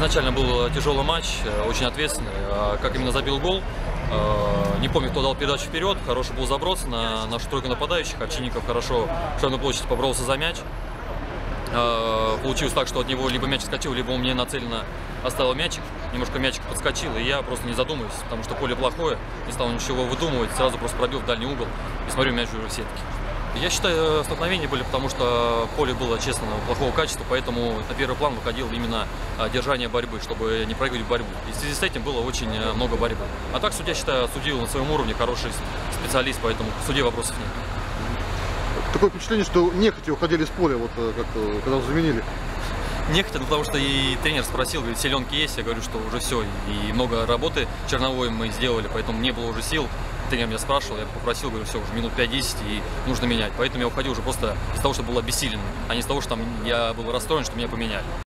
Изначально был тяжелый матч, э, очень ответственный. А Как именно забил гол, э, не помню, кто дал передачу вперед. Хороший был заброс на нашу тройку нападающих. Овчинников хорошо в штрафной площади поборолся за мяч. Э, Получилось так, что от него либо мяч скатил, либо он мне нацеленно оставил мячик. Немножко мячик подскочил, и я просто не задумываюсь, потому что поле плохое. Не стал ничего выдумывать, сразу просто пробил в дальний угол и смотрю, мяч уже в сетке. Я считаю, столкновения были, потому что поле было, честно, плохого качества, поэтому на первый план выходил именно а, держание борьбы, чтобы не проигрывать борьбу. И в связи с этим было очень э, много борьбы. А так, судья, считаю, судил на своем уровне, хороший специалист, поэтому к суде вопросов нет. Такое впечатление, что нехотя уходили с поля, вот э, как э, когда заменили. Нехотя, ну, потому что и тренер спросил, говорит, селенки есть, я говорю, что уже все, и много работы черновой мы сделали, поэтому не было уже сил. Тренер меня спрашивал, я попросил, говорю, все, уже минут 5-10 и нужно менять. Поэтому я уходил уже просто из того, что был обессилен, а не из того, что там я был расстроен, что меня поменяли.